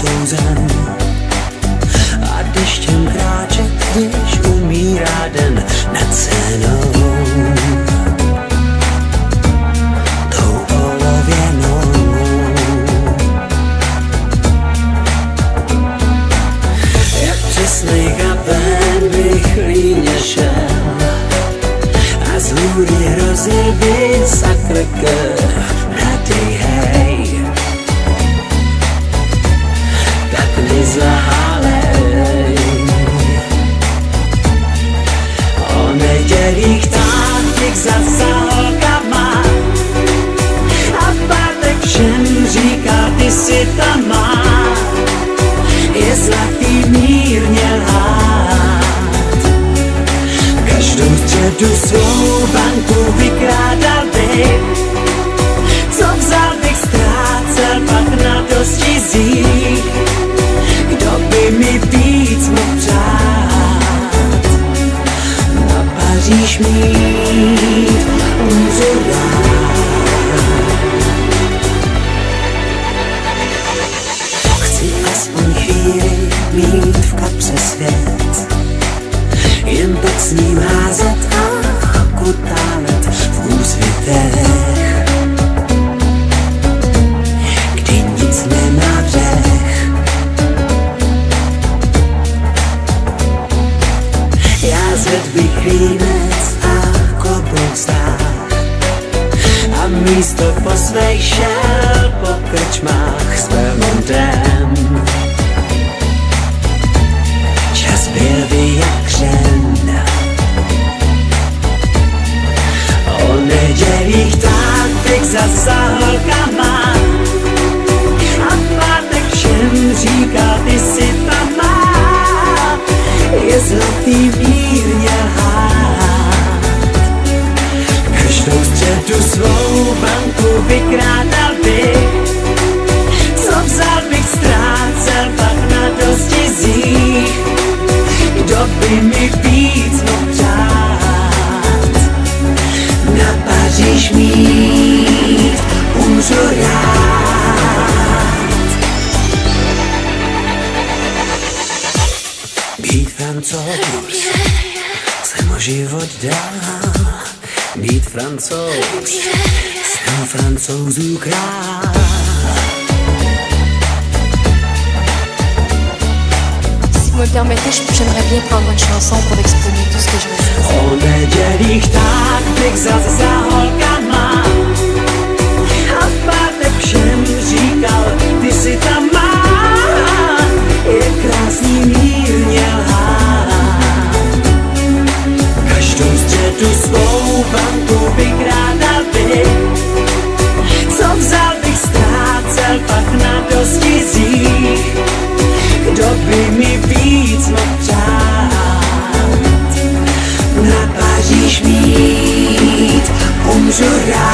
chosen nedělích tam těch za holkama A pátek všem říká, ty si tam má. Je zlatý mírně lhát. Každou středu svou banku vykrádal by mít umřu Chci aspoň chvíli mít v kapse svět jen tak s ním házet a kutálet v úsvitech, kdy nic nemá břeh. Já zved bych límec místo po svej šel po krčmách s Belmontem. Čas byl vyjadřen O nedělích tak bych zas za Být francouz jsem o život dál. Být francouz. Jsem francouzů král. Si vous me permettez, je- j'aimerais bien prendre une chanson pour exprimer tout ce que je ressens. O nedělích tak bych zas za holkama By mi víc mohl přát na Paříž mít umřu rád.